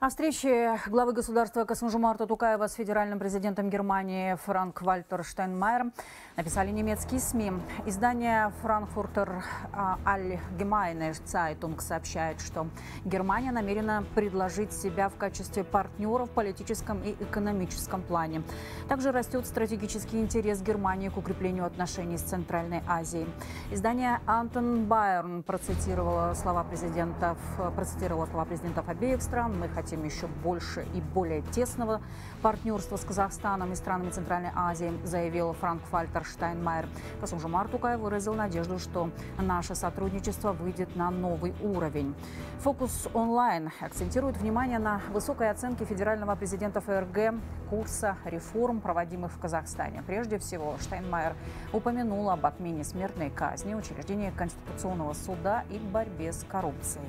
О встрече главы государства Касымжумарта Тукаева с федеральным президентом Германии Франк Вальтер Штайнмайер написали немецкие СМИ. Издание «Франкфуртер Allgemeine Zeitung» сообщает, что Германия намерена предложить себя в качестве партнера в политическом и экономическом плане. Также растет стратегический интерес Германии к укреплению отношений с Центральной Азией. Издание «Антон Байерн» процитировало слова президентов, процитировало слова президентов обеих стран. Мы хотим еще больше и более тесного партнерства с Казахстаном и странами Центральной Азии, заявил Франк Фальтер Штайнмайер. Касумжумар Тукаев выразил надежду, что наше сотрудничество выйдет на новый уровень. Фокус онлайн акцентирует внимание на высокой оценке федерального президента ФРГ курса реформ, проводимых в Казахстане. Прежде всего, Штайнмайер упомянул об отмене смертной казни, учреждении Конституционного суда и борьбе с коррупцией.